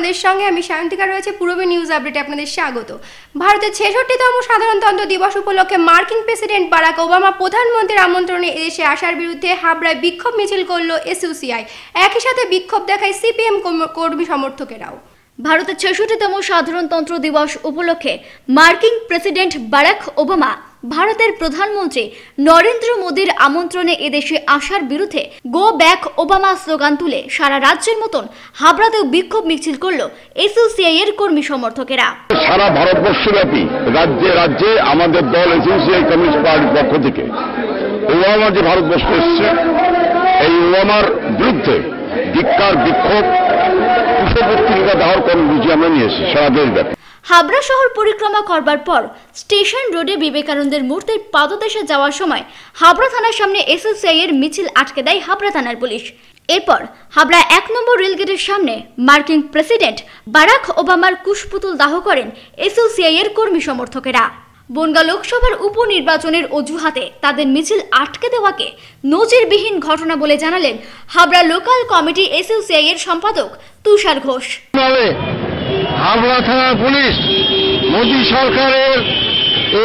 আপনাদের সঙ্গে আমি সায়ন্তিকা রয়েছে, পূর্বে নিউজ আপডেটে আপনাদের স্বাগত। ভারতের ছেষট্টিতম সাধারণতন্ত্র দিবস উপলক্ষে মার্কিন প্রেসিডেন্ট বারাক ওবামা প্রধানমন্ত্রীর আমন্ত্রণে এদেশে আসার বিরুদ্ধে হাবড়ায় বিক্ষোভ মিছিল করল এসইউসিআই। একই সাথে বিক্ষোভ দেখায় সিপিএম কর্মী সমর্থকেরাও। ভারতের ছেষট্টিতম সাধারণতন্ত্র দিবস উপলক্ষে মার্কিন প্রেসিডেন্ট বারাক ওবামা ভারতের প্রধানমন্ত্রী নরেন্দ্র মোদীর আমন্ত্রণে এদেশে আসার বিরুদ্ধে গো ব্যাক ওবামা স্লোগান তুলে সারা রাজ্যের মতন হাবড়াতেও বিক্ষোভ মিছিল করল এসইউসিআই এর কর্মী সমর্থকেরা। সারা ভারতবর্ষব্যাপী রাজ্যে রাজ্যে আমাদের দল এসিসিআই কমিউনিস্ট পার্টির পক্ষ থেকে ওবামা যে ভারতবর্ষে এসছে, এই ওবামার বিরুদ্ধে বিক্ষোভ কুশপত্রিকা দেওয়ার কর্মসূচি আমরা নিয়ে এসেছি, সারা দেশব্যাপী হাবড়া শহর পরিক্রমা করবার পর স্টেশন রোডে বিবেকানন্দের মূর্তির পাদদেশে যাওয়ার সময় হাবড়া থানার সামনে এসএসআই এর মিছিল আটকে দেয় হাবড়া থানার পুলিশ। এরপর হাবড়া এক নম্বর রেলগেটের সামনে মার্কিন প্রেসিডেন্ট বারাক ওবামার কুশপুতুল দাহ করেন এসওসিআই এর কর্মী সমর্থকেরা। বনগা লোকসভার উপনির্বাচনের অজুহাতে তাদের মিছিল আটকে দেওয়াকে নজিরবিহীন ঘটনা বলে জানালেন হাবড়া লোকাল কমিটি এসওসিআই এর সম্পাদক তুষার ঘোষ। হাবড়া থানার পুলিশ, মোদী সরকারের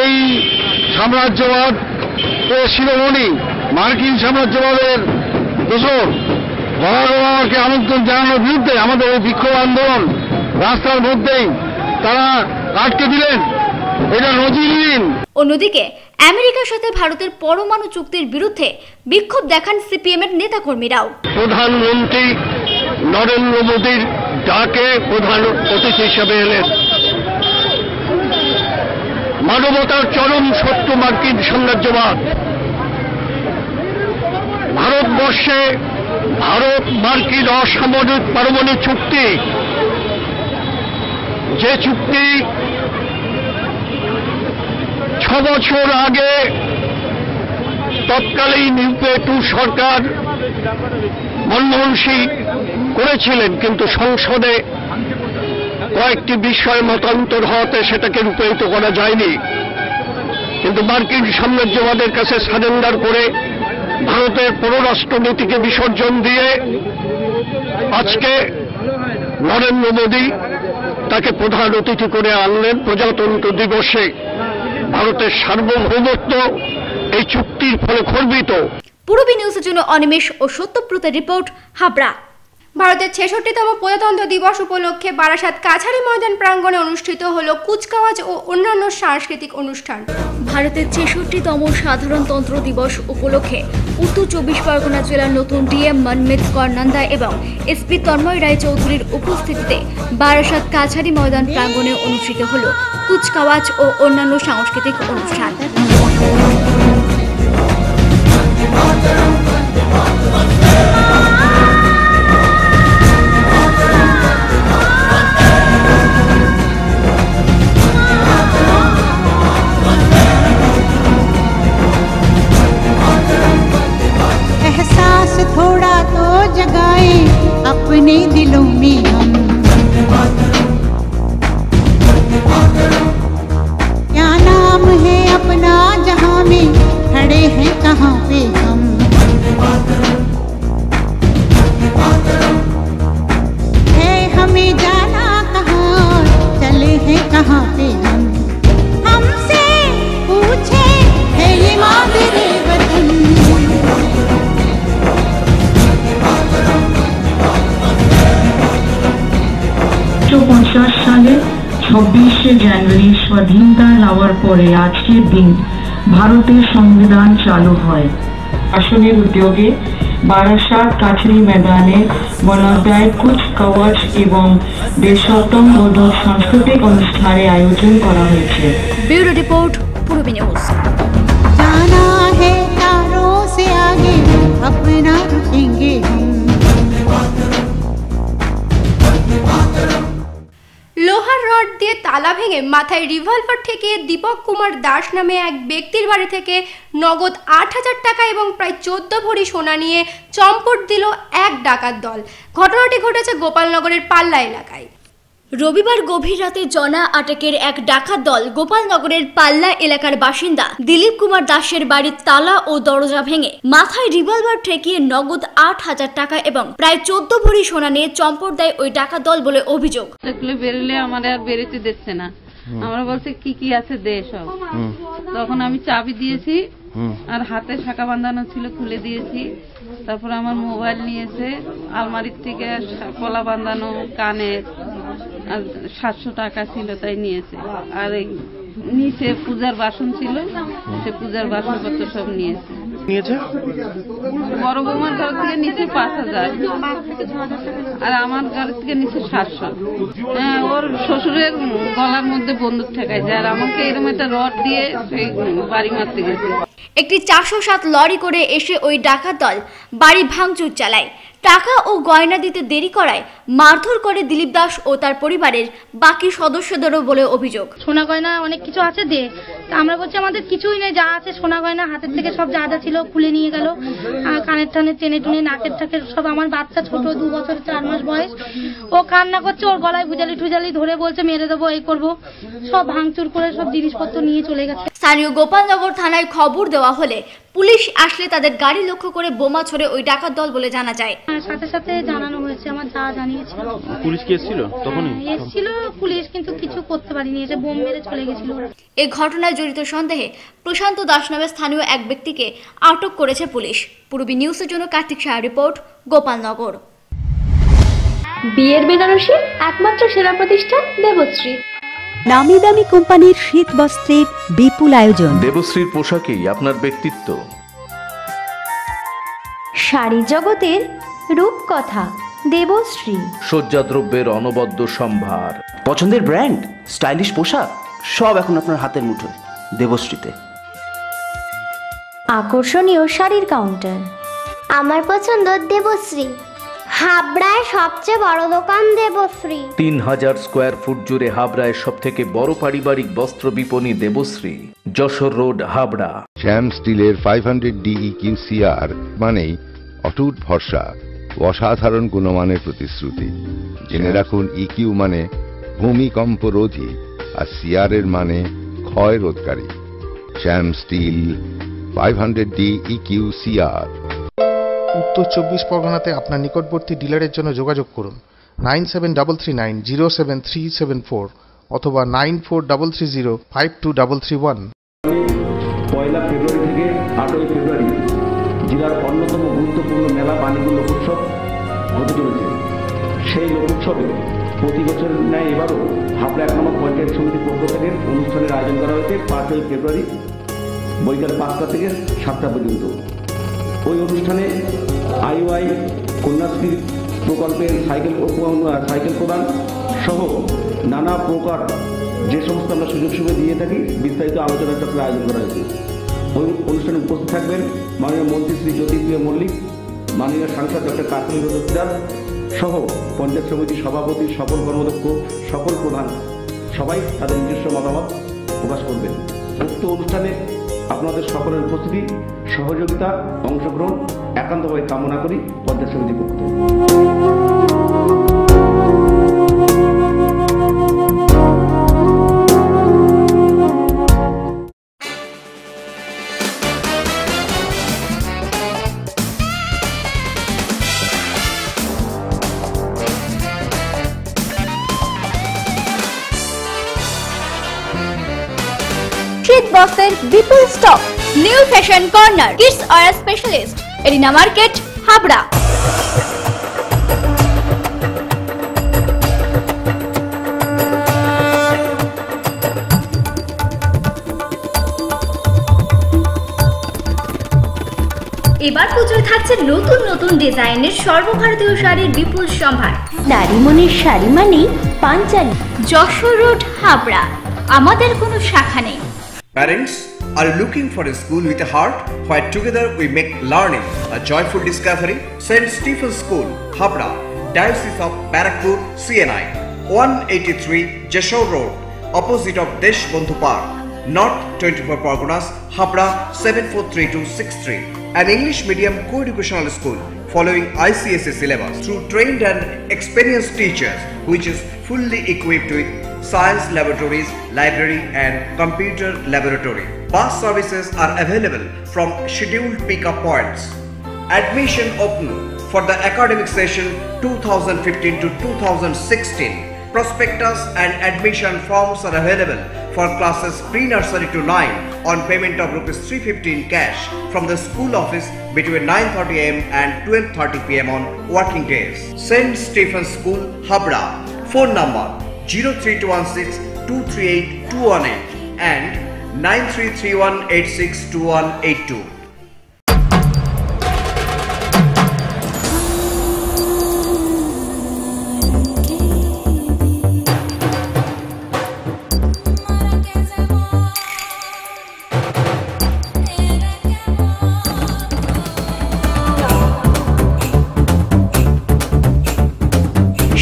এই সাম্রাজ্যবাদ শিরোমণি মার্কিন সাম্রাজ্যবাদের দোষর বরাক ওবামাকে আমন্ত্রণ জানানোর বিরুদ্ধে আমাদের এই বিক্ষোভ আন্দোলন রাস্তার মধ্যেই তারা আটকে দিলেন। এটা অন্যদিকে আমেরিকার সাথে ভারতের পরমাণু চুক্তির বিরুদ্ধে বিক্ষোভ দেখান সিপিএম এর নেতাকর্মীরাও। প্রধানমন্ত্রী নরেন্দ্র মোদীর ডাকে প্রধান অতিথি হিসেবে এলেন। মানবতার চরম সত্য মার্কিন সাম্রাজ্যবাদ। ভারতবর্ষে ভারত মার্কিন অসামরিক পারমাণবিক চুক্তি যে চুক্তি ছ বছর আগে তৎকালীন ইউপে টু সরকার মনমোহন সিং করেছিলেন, কিন্তু সংসদে কয়েকটি বিষয় মতান্তর হওয়াতে সেটাকে রূপায়িত করা যায়নি। কিন্তু মার্কিন সাম্রাজ্যবাদের কাছে সারেন্ডার করে ভারতের পররাষ্ট্রনীতিকে বিসর্জন দিয়ে আজকে নরেন্দ্র মোদী তাকে প্রধান অতিথি করে আনলেন প্রজাতন্ত্র দিবসে। ভারতের সার্বভৌমত্ব এই চুক্তির ফলে খর্বিত পূর্বী নিউজের জন্য অনিমেষ ও সত্যব্রতের রিপোর্ট হাবড়া। ভারতের ছেষট্টিতম প্রজাতন্ত্র দিবস উপলক্ষে বারাসাত কাছারি ময়দান প্রাঙ্গণে অনুষ্ঠিত হল কুচকাওয়াজ ও অন্যান্য সাংস্কৃতিক অনুষ্ঠান। ভারতের ছেষট্টিতম সাধারণতন্ত্র দিবস উপলক্ষে উত্তর চব্বিশ পরগনা জেলার নতুন ডিএম মনমিত কর্নন্দা এবং এসপি তন্ময় রায় চৌধুরীর উপস্থিতিতে বারাসাত কাছারি ময়দান প্রাঙ্গণে অনুষ্ঠিত হল কুচকাওয়াজ ও অন্যান্য সাংস্কৃতিক অনুষ্ঠান। ছাব্বিশে জানুয়ারি স্বাধীনতা লাভার পরে আজকের দিন ভারতের সংবিধান চালু হয়। শাসনের উদ্যোগে বারাসাত কাছারি ময়দানে বনোদয় কুচ কওয়াচ এবং দেশাত্মবোধক সাংস্কৃতিক অনুষ্ঠানের আয়োজন করা হয়েছে। ব্যুরো রিপোর্ট পূর্বী নিউজ ভেঙে মাথায় রিভলভার ঠেকিয়ে দীপক কুমার দাস নামে এক ব্যক্তির বাড়ি থেকে নগদ আট হাজার টাকা এবং প্রায় চোদ্দ ভরি সোনা নিয়ে চম্পট দিল এক ডাকাত দল। ঘটনাটি ঘটেছে গোপালনগরের পাল্লা এলাকায়। রবিবার গভীর রাতে জনা আটকের এক ডাকাত দল গোপালনগরের পাল্লা এলাকার বাসিন্দা দিলীপ কুমার দাসের বাড়ির তালা ও দরজা ভেঙে মাথায় রিভলভার ঠেকিয়ে নগদ আট হাজার টাকা এবং প্রায় চোদ্দ ভরি সোনা নিয়ে চম্পট দেয় ওই ডাকাত দল বলে অভিযোগ। এগুলো বেরোলে আমার আর বেরোতে দিচ্ছে না। আমরা বলছে কি কি আছে দে সব? তখন আমি চাবি দিয়েছি আর হাতে শাখা বাঁধানো ছিল খুলে দিয়েছি। তারপর আমার মোবাইল নিয়েছে আলমারির থেকে কলা বাঁধানো কানের আর সাতশো টাকা ছিল তাই নিয়েছে। আর এই নিচে পূজার বাসন ছিল সে পূজার বাসনপত্র সব নিয়েছে। নিয়েছে? বড় বৌমার ঘর থেকে নিচে পাঁচ হাজার। আর আমার ঘর থেকে নিচে সাতশো। হ্যাঁ ওর শ্বশুরের গলার মধ্যে বন্দুক ঠেকাইছে আর আমাকে এরকম একটা রড দিয়ে সেই বাড়ি মারতে গেছে। একটি চারশো সাত লরি করে এসে ওই ডাকাত দল বাড়ি ভাঙচুর চালায়। টাকা ও গয়না দিতে দেরি করায় মারধর করে দিলীপ দাস ও তার পরিবারের বাকি সদস্যদেরও বলে অভিযোগ। সোনা গয়না অনেক কিছু আছে দে। তা আমরা বলছি আমাদের কিছুই নেই যা আছে সোনা গয়না হাতের থেকে সব যা যা ছিল খুলে নিয়ে গেল। কানের টানে চেনে টুনে নাকের টাকের সব আমার বাচ্চা ছোট দু বছর চার মাস বয়স। ও কান্না করছে ওর গলায় ভুজালি টুজালি ধরে বলছে মেরে দেবো এই করব। সব ভাঙচুর করে সব জিনিসপত্র নিয়ে চলে গেছে। স্থানীয় গোপালনগর থানায় খবর দেওয়া হলে পুলিশ আসলে তাদের গাড়ি লক্ষ্য করে বোমা ছড়ে ওই ডাকাত দল বলে জানা যায়। সাথে সাথে জানানো হয়েছে আমার যা পুলিশ কি এসেছিল? তখনই? এসেছিল পুলিশ কিন্তু কিছু করতে পারিনি। এসে বোম মেরে চলে গেছিল। এ ঘটনায় জড়িত সন্দেহে প্রশান্ত দাস নামে স্থানীয় এক ব্যক্তিকে আটক করেছে পুলিশ। পূর্বী নিউজের জন্য কার্তিক শাহ রিপোর্ট গোপালনগর। বিয়ের বেনারসি একমাত্র সেরা প্রতিষ্ঠান দেবশ্রী। নামি দামি কোম্পানির শীত বস্ত্রের বিপুল আয়োজন। দেবশ্রীর পোশাকেই আপনার ব্যক্তিত্ব। শাড়ি জগতের রূপকথা। দেবশ্রী। সজ্জাদ্রব্যের অনবদ্য সম্ভার। পছন্দের ব্র্যান্ড স্টাইলিশ পোশাক সব এখন আপনার হাতের মুঠোয় দেবশ্রীতে। আকর্ষণীয় শাড়ির কাউন্টার আমার পছন্দ দেবশ্রী। হাবড়ায় সবচেয়ে বড় দোকান দেবশ্রী। তিন হাজার স্কোয়ার ফুট জুড়ে হাবড়ায় সব থেকে বড় পারিবারিক বস্ত্র বিপণী দেবশ্রী যশোর রোড হাবড়া। শ্যাম স্টিলের ফাইভ হান্ড্রেড ডিই কিউসিআর মানেই অটুট ভরসা। অসাধারণ গুণমানের প্রতিশ্রুতি। জেনে রাখুন ইকিউ মানে ভূমিকম্প রোধী আর সিআর এর মানে ক্ষয় রোধকারী। Shyam steel five hundred D EQ CR উত্তর চব্বিশ পরগনাতে আপনার নিকটবর্তী ডিলারের জন্য যোগাযোগ করুন nine seven double three nine zero seven three seven four অথবা nine four double three zero five two double three one পয়লা ফেব্রুয়ারি থেকে আটই ফেব্রুয়ারি জেলার অন্যতম গুরুত্বপূর্ণ মেলা বাণিজ্য লোকোৎসব হতে চলেছে। সেই লোকোৎসবে প্রতি বছরের ন্যায় এবারও হাবড়া এক নম্বর পঞ্চায়েত সমিতির পক্ষ থেকে অনুষ্ঠানের আয়োজন করা হয়েছে পাঁচই ফেব্রুয়ারি বৈকাল পাঁচটা থেকে সাতটা পর্যন্ত। ওই অনুষ্ঠানে আইওআই, কন্যাশ্রী প্রকল্পের সাইকেল সাইকেল প্রদান সহ নানা প্রকার যে সমস্ত আমরা সুযোগ সুবিধা দিয়ে থাকি, বিস্তারিত আলোচনা চক্রের আয়োজন করা হয়েছে। অনুষ্ঠানে উপস্থিত থাকবেন মাননীয় মন্ত্রী শ্রী জ্যোতিপ্রিয় মল্লিক, মাননীয় সাংসদ ডক্টর কাকুলি রোজগার সহ পঞ্চায়েত সমিতির সভাপতি, সকল কর্মদক্ষ, সকল প্রধান, সবাই তাদের নিজস্ব মতামত প্রকাশ করবেন। উক্ত অনুষ্ঠানে আপনাদের সকলের উপস্থিতি, সহযোগিতা, অংশগ্রহণ, একান্তভাবে কামনা করি পঞ্চায়েত সমিতির পক্ষ থেকে। ফ্যাশন কর্নার কিডস আর স্পেশালিস্ট এরিনা মার্কেট হাবড়া এবার পুজোয় থাকছে নতুন নতুন ডিজাইনের সর্বভারতীয় শাড়ির বিপুল সম্ভার। নারী মনের শাড়ি মানেই পাঞ্চালী যশোর রোড হাবড়া। আমাদের কোনো শাখা নেই। Parents are looking for a school with a heart where together we make learning a joyful discovery. St. Stephen's School, Habra, Diocese of Barakpur, CNI, 183 Jashore Road, opposite of Desh Bondhu Park, North 24 Parganas, Habra 743263. An English medium co-educational school following ICSE syllabus through trained and experienced teachers which is fully equipped with science laboratories, library and computer laboratory. Bus services are available from scheduled pickup points. Admission open for the academic session 2015 to 2016. Prospectus and admission forms are available for classes pre-nursery to 9 on payment of rupees 315 cash from the school office between 9:30 am and 12:30 pm on working days. St. Stephen's School, Habra. Phone number 0316 238 218 and 9331862182.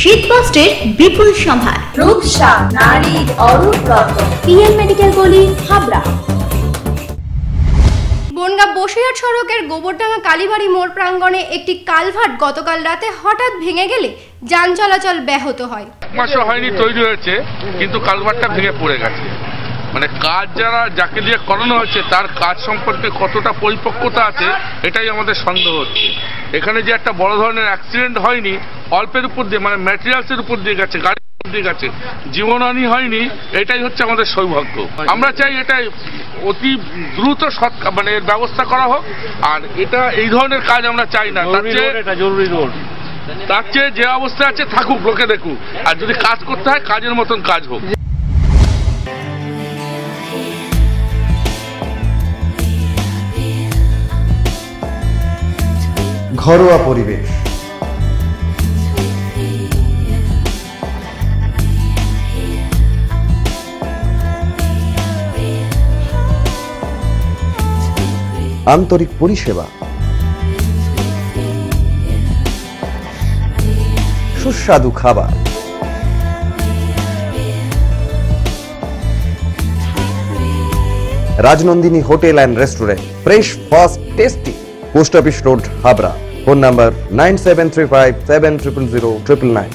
শীতবস্ত্রের বিপুল সম্ভার রূপসা নারীর অরূপ রত্ন PM medical গলি হাবড়া। বনগা বসিরহাট সড়কের গোবরডাঙ্গা কালীবাড়ি মোড় প্রাঙ্গণে একটি culvert গতকাল রাতে হঠাৎ ভেঙে গেলে যান চলাচল ব্যাহত হয়। মাসও হয়নি তৈরি হয়েছে কিন্তু কালভারটা ভেঙে পড়ে গেছে। মানে কাজ যারা যাকে দিয়ে করানো হচ্ছে তার কাজ সম্পর্কে কতটা পরিপক্কতা আছে এটাই আমাদের সন্দেহ হচ্ছে। এখানে যে একটা বড় ধরনের অ্যাক্সিডেন্ট হয়নি অল্পের উপর দিয়ে মানে ম্যাটেরিয়ালসের উপর দিয়ে গেছে গাড়ির উপর দিয়ে গেছে। জীবনহানি হয়নি এটাই হচ্ছে আমাদের সৌভাগ্য। আমরা চাই এটাই অতি দ্রুত সৎ মানে ব্যবস্থা করা হোক আর এটা এই ধরনের কাজ আমরা চাই না। জরুরি রোড। তার চেয়ে যে অবস্থা আছে থাকুক লোকে দেখুক। আর যদি কাজ করতে হয় কাজের মতন কাজ হোক। ঘরোয়া পরিবেশ। আন্তরিক পরিষেবা। সুস্বাদু খাবার। Rajnandini hotel and restaurant, fresh, fast, tasty. Post office road, Habra. Phone number nine seven three five seven triple zero triple nine.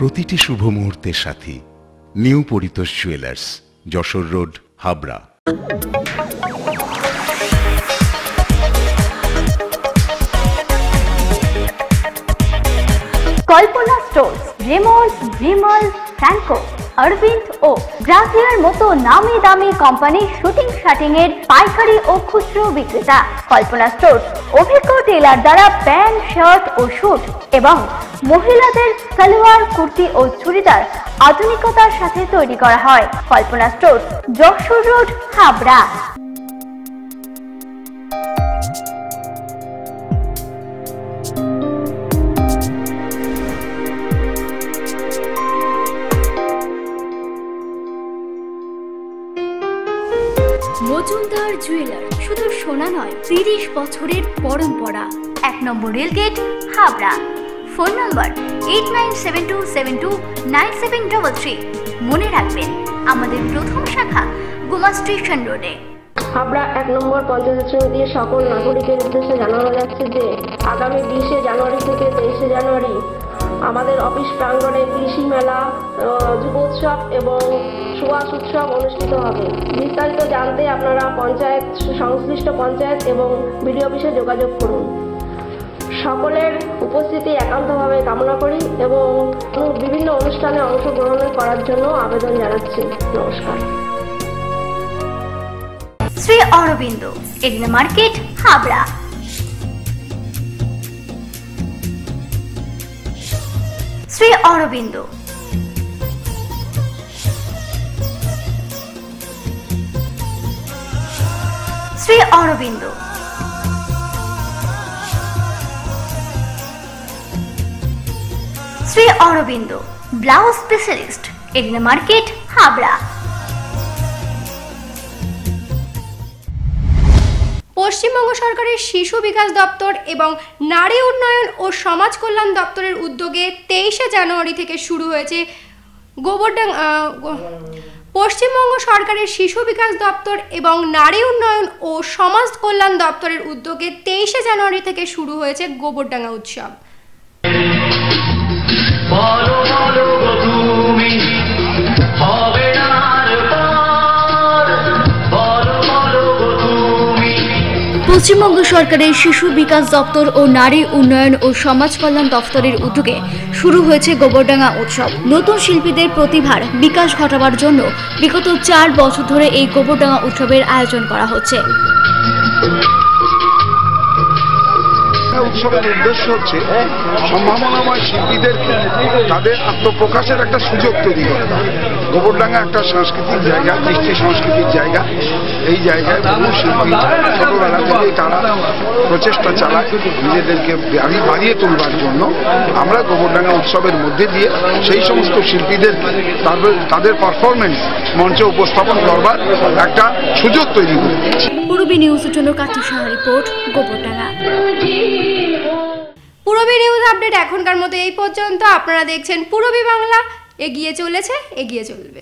প্রতিটি শুভ মুহূর্তের সাথী, new Paritosh jewellers Jessore road, Habra. Kalpana stores Raymonds Vimal Franco Arvind ও গ্রাসিয়ার মতো নামি দামি কোম্পানির shooting shirting এর পাইকারি ও খুচরো বিক্রেতা। কল্পনা স্টোর অভিজ্ঞ টেলার দ্বারা প্যান্ট, শার্ট ও স্যুট এবং মহিলাদের সালোয়ার, কুর্তি ও চুড়িদার আধুনিকতার সাথে তৈরি করা হয়। Kalpana store Jessore road Habra. Majumdar jeweller. শুধু সোনা নয়, তিরিশ বছরের পরম্পরা। এক নম্বর রেলগেট, হাবড়া। ফোন নম্বর eight nine seven two seven two nine seven double three মনে রাখবেন, আমাদের প্রথম শাখা গুমা স্টেশন রোডে। হাবড়া এক নম্বর পঞ্চায়েত সমিতির সকল নাগরিকের উদ্দেশ্যে জানানো যাচ্ছে যে, আগামী বিশে জানুয়ারি থেকে তেইশে জানুয়ারি আমাদের অফিস প্রাঙ্গণে কৃষি মেলা যুবোৎসব এবং সুভাষ উৎসব অনুষ্ঠিত হবে। বিস্তারিত জানতে আপনারা পঞ্চায়েত, সংশ্লিষ্ট পঞ্চায়েত এবং বিডিও অফিসে যোগাযোগ করুন। সকলের উপস্থিতি একান্তভাবে কামনা করি এবং বিভিন্ন অনুষ্ঠানে অংশগ্রহণ করার জন্য আবেদন জানাচ্ছি। নমস্কার। Shri Arvind, Egna market, Habra. Shri Arvind Shri Arvind. Shri Arvind, blouse specialist, Egna market, Habra. Paschimbanga সরকারের শিশু বিকাশ দপ্তর এবং নারী উন্নয়ন ও সমাজ কল্যাণ দপ্তরের উদ্যোগে তেইশে জানুয়ারি থেকে শুরু হয়েছে গোবরডাঙ্গা পশ্চিমবঙ্গ সরকারের শিশু বিকাশ দপ্তর এবং নারী উন্নয়ন ও সমাজ কল্যাণ দপ্তরের উদ্যোগে তেইশে জানুয়ারি থেকে শুরু হয়েছে গোবরডাঙ্গা উৎসব। পশ্চিমবঙ্গ সরকারের শিশু বিকাশ দপ্তর ও নারী উন্নয়ন ও সমাজ কল্যাণ দপ্তরের উদ্যোগে শুরু হয়েছে গোবরডাঙ্গা উৎসব। নতুন শিল্পীদের প্রতিভার বিকাশ ঘটাবার জন্য বিগত চার বছর ধরে এই গোবরডাঙ্গা উৎসবের আয়োজন করা হচ্ছে। উৎসবের উদ্দেশ্য হচ্ছে সম্ভাবনাময় শিল্পীদেরকে তাদের আত্মপ্রকাশের একটা সুযোগ তৈরি করা। গোবরডাঙ্গা একটা সাংস্কৃতিক জায়গা, কৃষ্টি সংস্কৃতির জায়গা। এই জায়গায় বহু শিল্পী ছোটবেলা থেকেই তারা প্রচেষ্টা চালায় নিজেদেরকে আমি বাড়িয়ে তুলবার জন্য। আমরা গোবরডাঙ্গা উৎসবের মধ্যে দিয়ে সেই সমস্ত শিল্পীদের তাদের তাদের পারফরমেন্স মঞ্চে উপস্থাপন করবার একটা সুযোগ তৈরি করে পূর্বী নিউজের জন্য Kathi Saha report, Gobardanga. Purabi news update এখনকার মতো এই পর্যন্ত। আপনারা দেখছেন পুরবি বাংলা। এগিয়ে চলেছে, এগিয়ে চলবে।